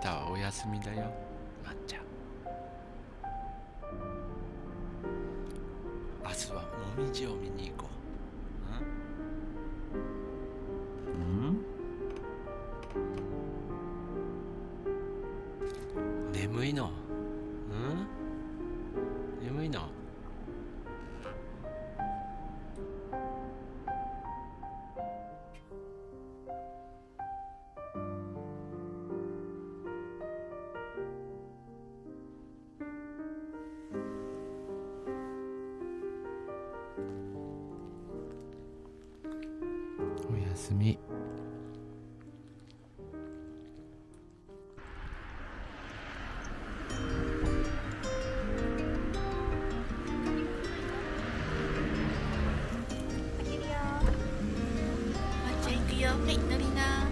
日はお休みだよ。まっちゃん明日はもみじを見に行こう。うん？眠いの？うん？眠いの？やすみ。あげるよ。まっちゃん行くよ。はい乗りな。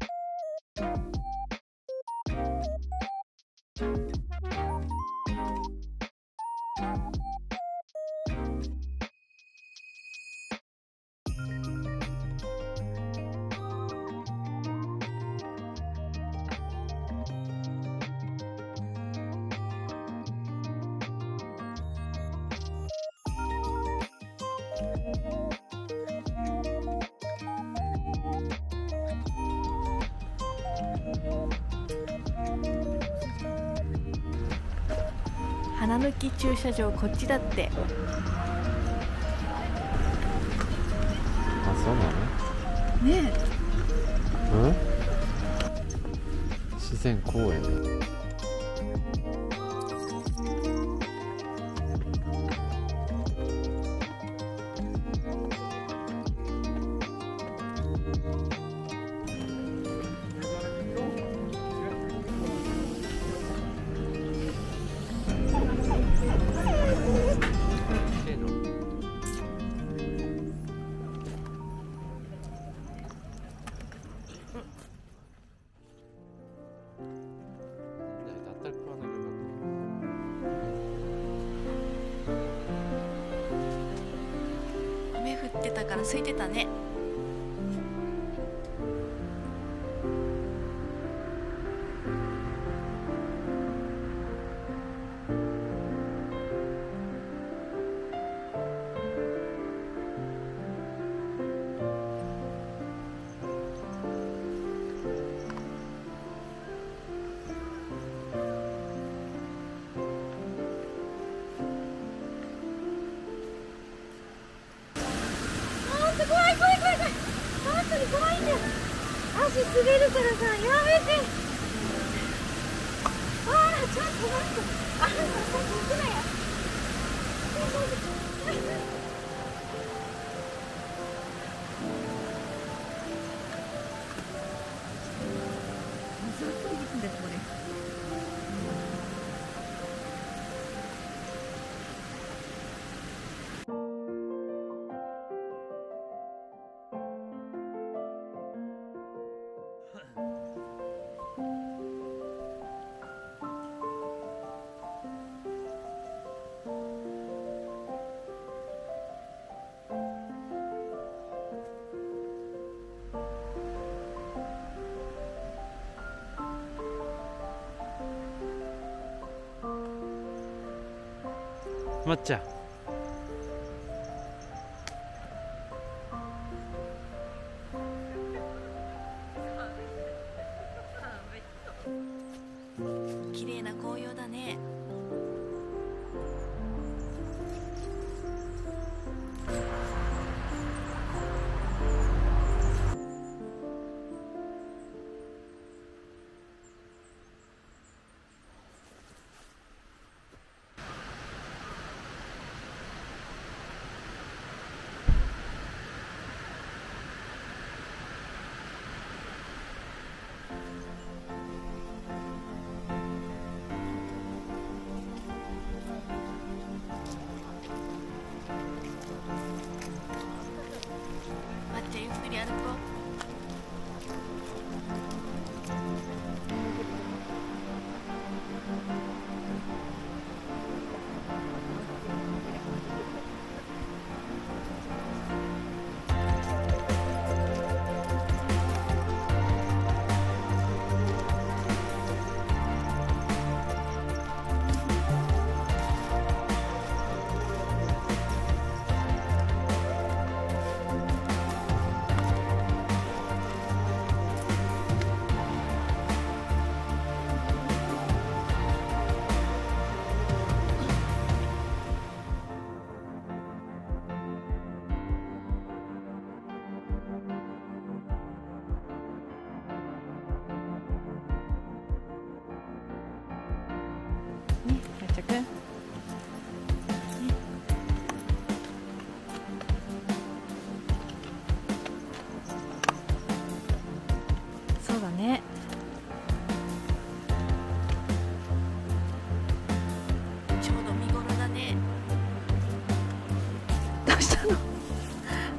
花抜き駐車場こっちだって。あそうなの？ねうん？自然公園ってたから空いてたね。足滑るからさやめてあらちょっと待ってあら先行くなよずっと行くんだこれまっ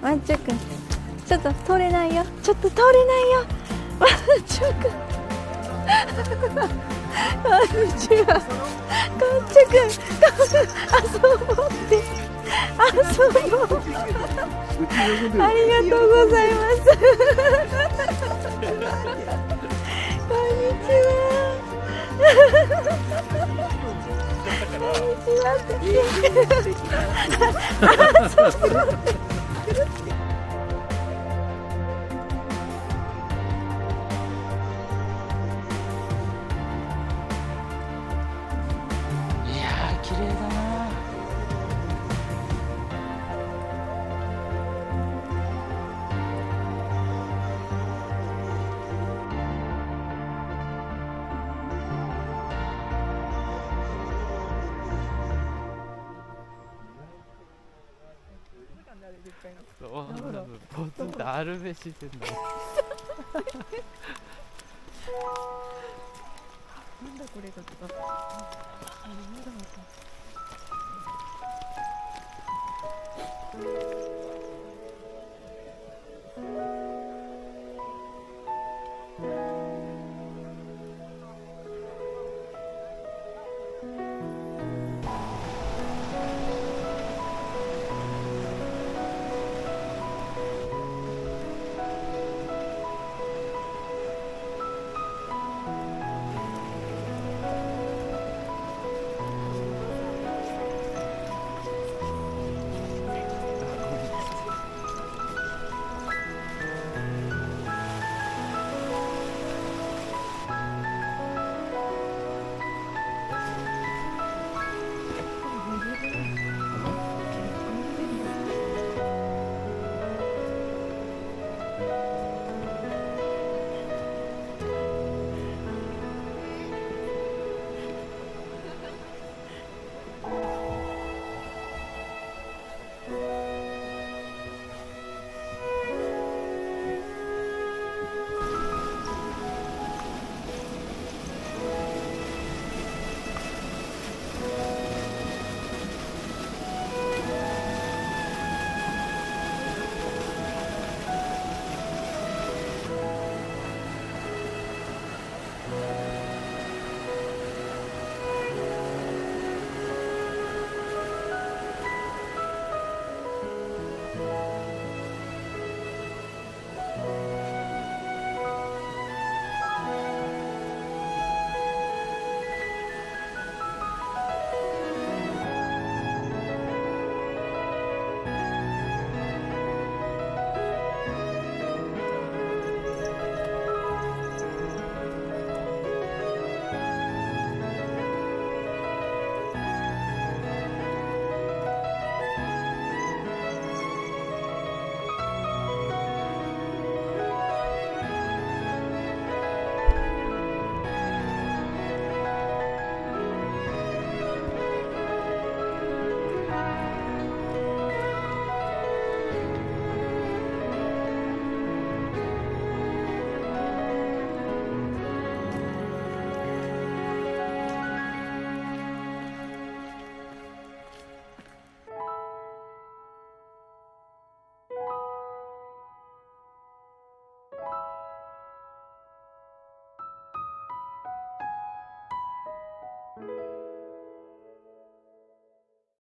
ワンチュくんちょっと通れないよ。ちょっと通れないよ。ワンチュくんこんにちはこんちゅくん遊ぼう。って遊ぼう。ありがとうございます。こんにちは。こんにちは。い綺麗だな。そうポツンとあるべしてんだなんだこれがとか。あれなだろう